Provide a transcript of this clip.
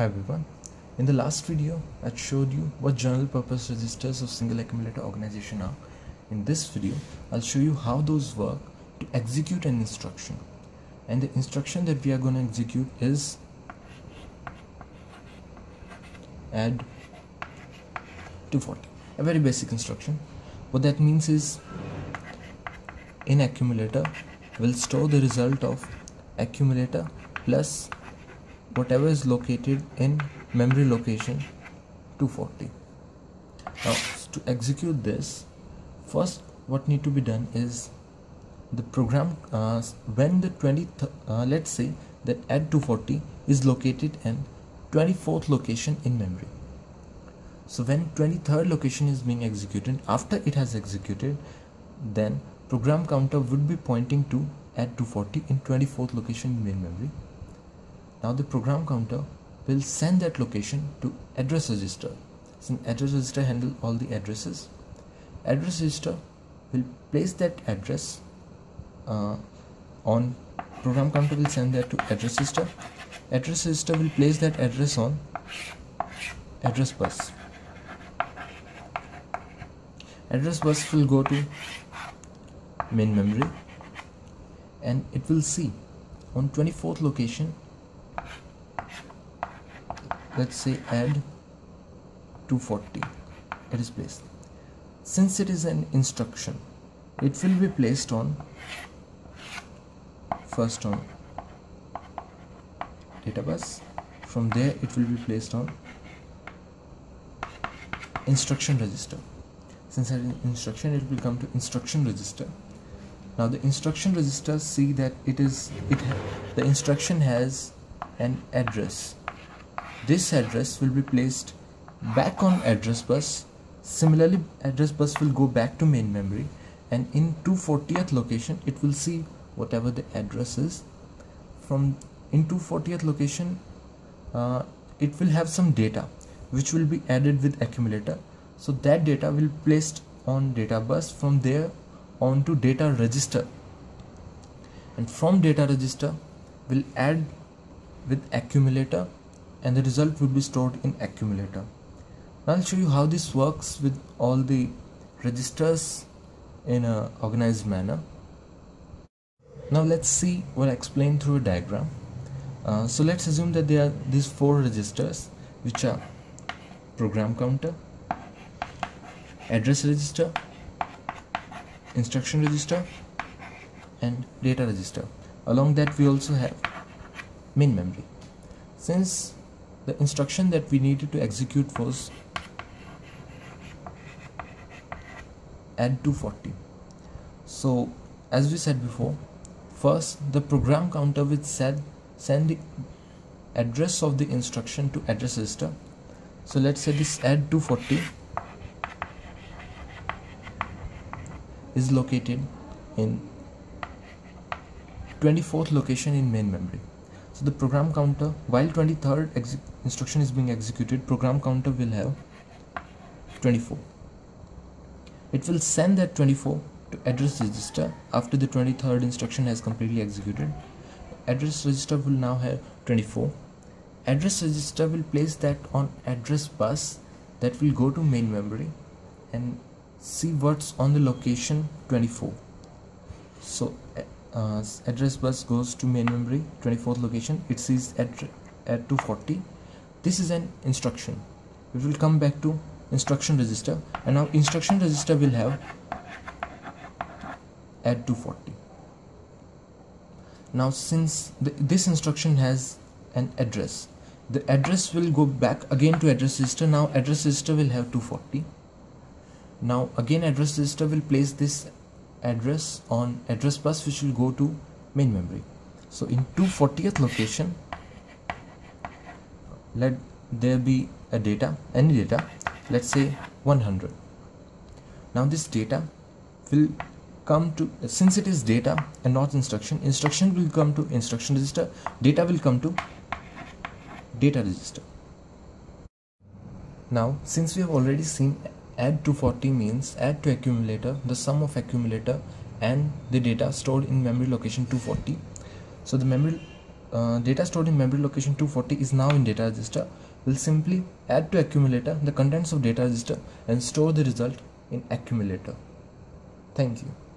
Hi everyone. In the last video, I showed you what general purpose registers of single accumulator organization are. In this video, I'll show you how those work to execute an instruction. And the instruction that we are going to execute is add 240. A very basic instruction. What that means is in accumulator will store the result of accumulator plus whatever is located in memory location 240 now to execute this first what need to be done is the program uh, when the 20 uh, let's say that add 240 is located in 24th location in memory. So when 23rd location is being executed after it has executed then program counter would be pointing to add 240 in 24th location in main memory now the program counter will send that location to address register. Since address register handle all the addresses, address register will place that address uh, on program counter will send that to address register. Address register will place that address on address bus. Address bus will go to main memory and it will see on 24th location let's say add 240 it is placed since it is an instruction it will be placed on first on data bus from there it will be placed on instruction register. Since an instruction it will come to instruction register. Now the instruction register see that it is it the instruction has an address this address will be placed back on address bus. Similarly address bus will go back to main memory and in 240th location it will see whatever the address is. From in 240th location uh, it will have some data which will be added with accumulator. So that data will placed on data bus from there on to data register. And from data register will add with accumulator and the result will be stored in accumulator. Now I'll show you how this works with all the registers in a organized manner. Now let's see what I explained through a diagram. Uh, so let's assume that there are these four registers which are program counter, address register, instruction register and data register. Along that we also have main memory. Since the instruction that we needed to execute was add 240 so as we said before first the program counter will send send the address of the instruction to address register. So let's say this add 240 is located in 24th location in main memory so the program counter while 23rd instruction is being executed program counter will have 24 it will send that 24 to address register after the 23rd instruction has completely executed. Address register will now have 24 address register will place that on address bus that will go to main memory and see what's on the location 24 so uh, address bus goes to main memory 24th location. It sees at at 240 this is an instruction. It will come back to instruction register. And now instruction register will have add 240 now since the, this instruction has an address the address will go back again to address register. Now address register will have 240 now again address register will place this address on address bus which will go to main memory. So in 240th location let there be a data any data let's say 100 now this data will come to since it is data and not instruction instruction will come to instruction register data will come to data register. Now since we have already seen add 240 means add to accumulator the sum of accumulator and the data stored in memory location 240 so the memory uh, data stored in memory location 240 is now in data register. We'll simply add to accumulator the contents of data register and store the result in accumulator. Thank you